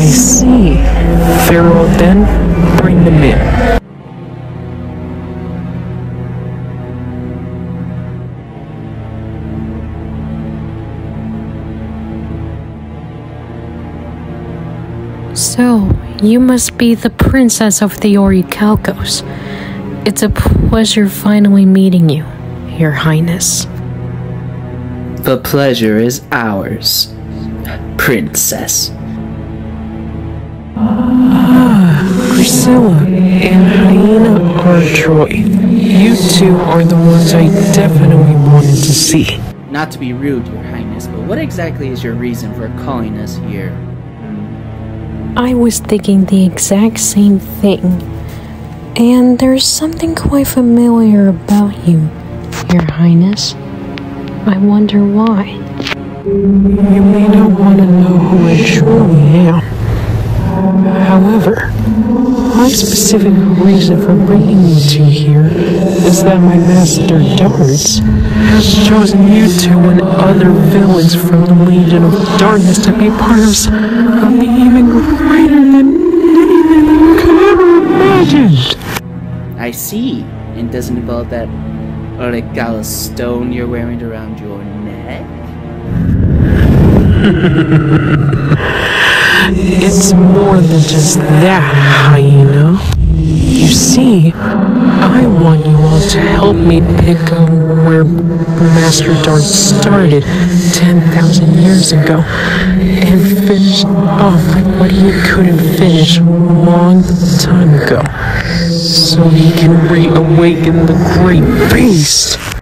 see. Pharaoh then, bring them in. So, you must be the princess of the Orichalcos. It's a pleasure finally meeting you, Your Highness. The pleasure is ours, Princess. Priscilla and Hyena Artroy. You two are the ones I definitely wanted to see. Not to be rude, Your Highness, but what exactly is your reason for calling us here? I was thinking the exact same thing. And there's something quite familiar about you, Your Highness. I wonder why. You may not want to my specific reason for bringing you two here is that my master Dartz has chosen you two and other villains from the Legion of Darkness to be part of something even greater than anything you could ever imagine. I see. And doesn't involve that Oregala stone you're wearing around your neck? It's more than just that, hyena. See, I want you all to help me pick up where Master Dart started 10,000 years ago and finish off what he couldn't finish a long time ago so he can reawaken the great beast.